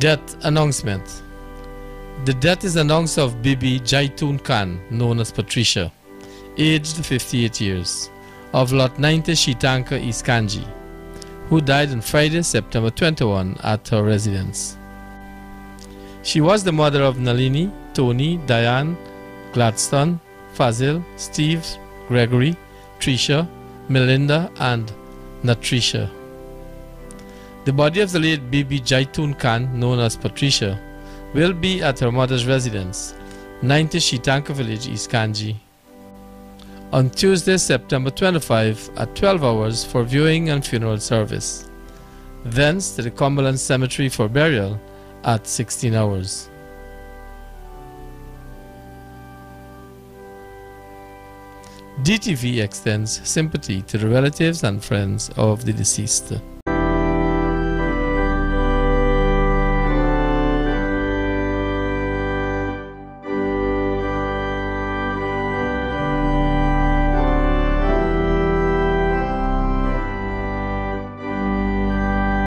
Death announcement. The death is announced of Bibi Jaitoon Khan, known as Patricia, aged 58 years, of Lot 90 Sheet Anchor East Canje, who died on Friday, September 21 at her residence. She was the mother of Nalini, Tony, Diane, Gladstone, Fazil, Steve, Gregory, Tricia, Melinda, and Natrisha. The body of the late Bibi Jaitoon Khan, known as Patricia, will be at her mother's residence, 90 Sheet Anchor Village, East Canje, on Tuesday, September 25 at 12 hours for viewing and funeral service. Thence to the Cumberland Cemetery for burial at 16 hours. DTV extends sympathy to the relatives and friends of the deceased.